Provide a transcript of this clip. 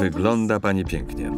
Wygląda pani pięknie.